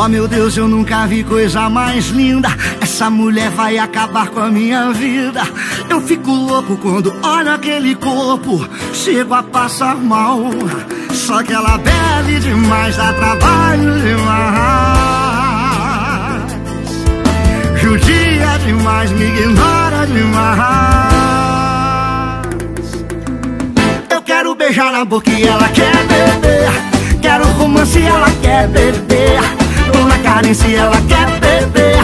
Oh meu Deus, eu nunca vi coisa mais linda. Essa mulher vai acabar com a minha vida. Eu fico louco quando olho aquele corpo. Chego a passar mal. Só que ela bebe demais, dá trabalho demais. Judia demais, me ignora demais. Eu quero beijar na boca e ela quer beber. Ela quer beber.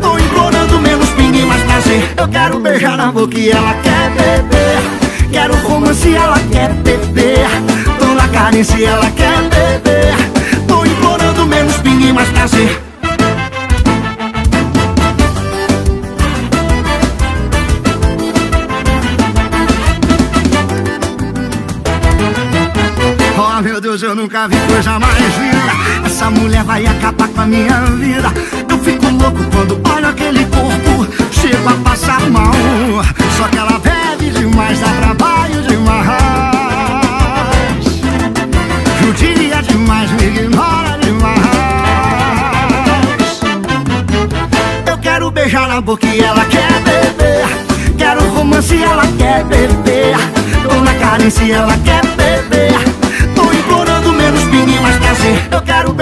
Tô implorando menos pingue mais prazer. Eu quero beijar na boca e ela quer beber. Quero romance ela quer beber. Tô na carne se ela quer beber. Tô implorando menos pingue mais prazer. Eu nunca vi coisa mais linda. Essa mulher vai acabar com a minha vida. Eu fico louco quando olho aquele corpo. Chego a passar mal. Só que ela bebe demais, dá trabalho demais. Judia demais, me ignora demais. Eu quero beijar na boca e ela quer beber. Quero romance e ela quer beber. Tô na carência e ela quer beber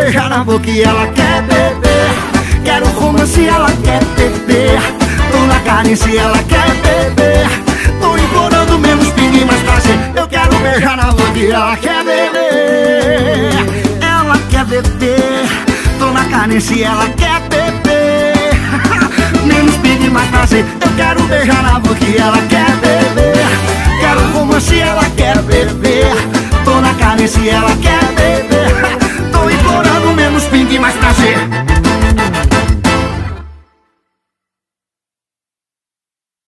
beijar na boca e ela quer beber. Quero romance e ela quer beber. Tô na carência e ela quer beber. Tô implorando menos pingue mais prazer. Eu quero beijar na boca e ela quer beber. Ela quer beber. Tô na carência e ela quer beber. Menos pingue mais prazer. Eu quero beijar na boca e ela quer beber. Quero romance e ela quer beber. Tô na carência e ela quer beber Tô implorando